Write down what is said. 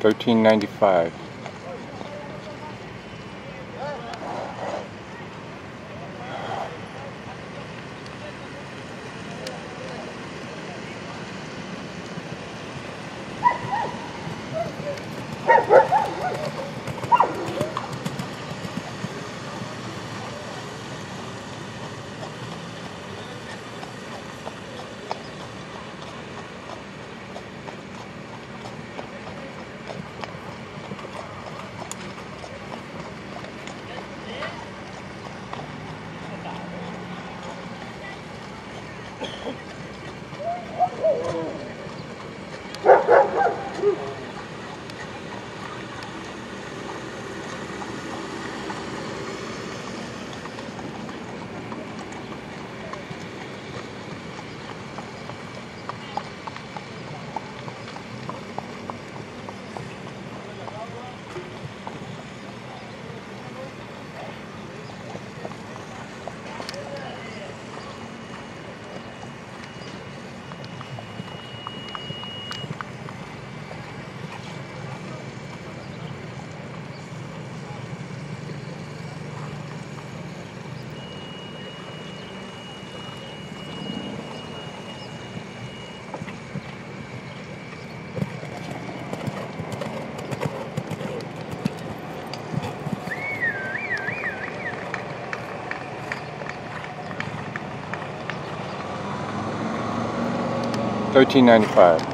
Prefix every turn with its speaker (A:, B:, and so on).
A: Thirteen Oh, 1395